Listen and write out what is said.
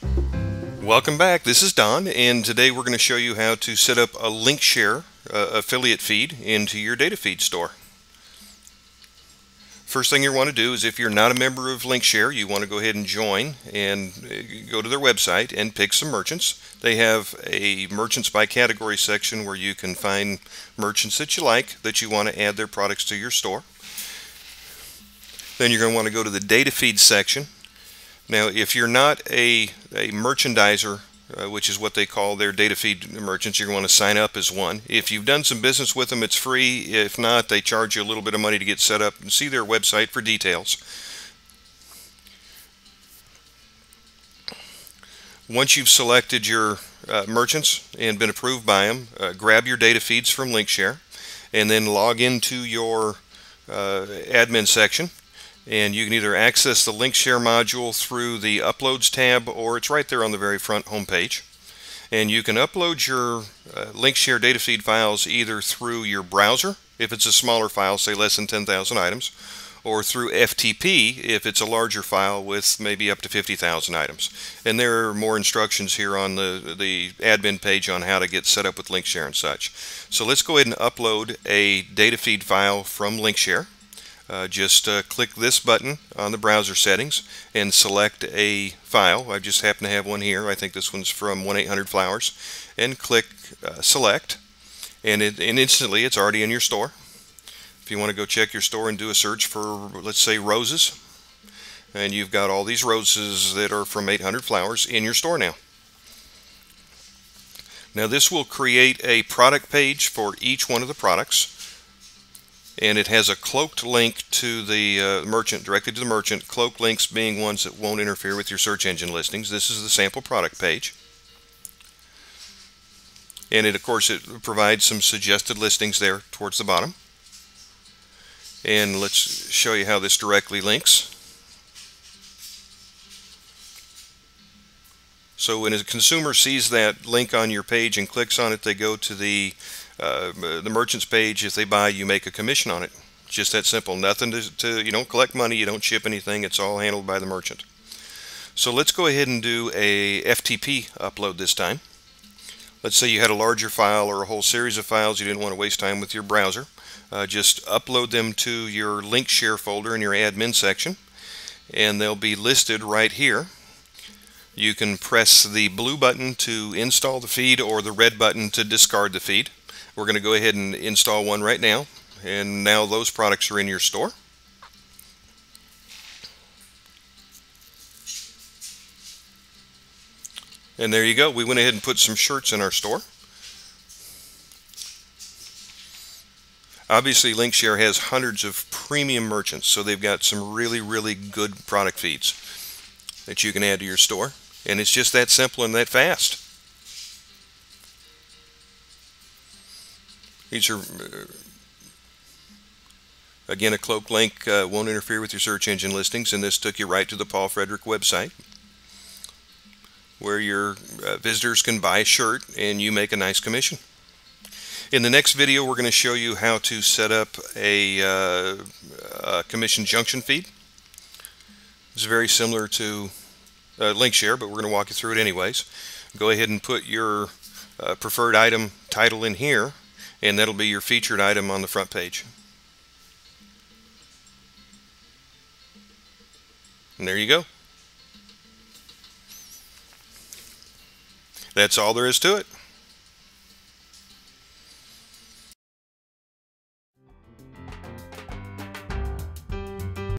Welcome back. This is Don, and today we're going to show you how to set up a LinkShare uh, affiliate feed into your data feed store. First thing you want to do is if you're not a member of LinkShare, you want to go ahead and join and uh, go to their website and pick some merchants. They have a merchants by category section where you can find merchants that you like that you want to add their products to your store. Then you're going to want to go to the data feed section now, if you're not a, a merchandiser, uh, which is what they call their data feed merchants, you're going to sign up as one. If you've done some business with them, it's free. If not, they charge you a little bit of money to get set up. And see their website for details. Once you've selected your uh, merchants and been approved by them, uh, grab your data feeds from LinkShare and then log into your uh, admin section and you can either access the LinkShare module through the Uploads tab or it's right there on the very front homepage. And you can upload your uh, LinkShare data feed files either through your browser, if it's a smaller file, say less than 10,000 items, or through FTP if it's a larger file with maybe up to 50,000 items. And there are more instructions here on the, the admin page on how to get set up with LinkShare and such. So let's go ahead and upload a data feed file from LinkShare uh, just uh, click this button on the browser settings and select a file. I just happen to have one here. I think this one's from 1-800-Flowers. And click uh, Select. And, it, and instantly it's already in your store. If you want to go check your store and do a search for, let's say, roses, and you've got all these roses that are from 800 Flowers in your store now. Now this will create a product page for each one of the products and it has a cloaked link to the uh, merchant, directly to the merchant, cloaked links being ones that won't interfere with your search engine listings. This is the sample product page. And it, of course, it provides some suggested listings there towards the bottom. And let's show you how this directly links. So when a consumer sees that link on your page and clicks on it, they go to the uh, the merchant's page. If they buy, you make a commission on it. just that simple. Nothing to, to, you don't collect money, you don't ship anything. It's all handled by the merchant. So let's go ahead and do a FTP upload this time. Let's say you had a larger file or a whole series of files you didn't want to waste time with your browser. Uh, just upload them to your LinkShare folder in your admin section and they'll be listed right here. You can press the blue button to install the feed or the red button to discard the feed. We're going to go ahead and install one right now. And now those products are in your store. And there you go. We went ahead and put some shirts in our store. Obviously, LinkShare has hundreds of premium merchants, so they've got some really, really good product feeds that you can add to your store. And it's just that simple and that fast. These are, uh, again, a cloak link uh, won't interfere with your search engine listings, and this took you right to the Paul Fredrick website where your uh, visitors can buy a shirt and you make a nice commission. In the next video, we're going to show you how to set up a, uh, a commission junction feed. It's very similar to uh, LinkShare, but we're going to walk you through it anyways. Go ahead and put your uh, preferred item title in here and that'll be your featured item on the front page. And there you go. That's all there is to it.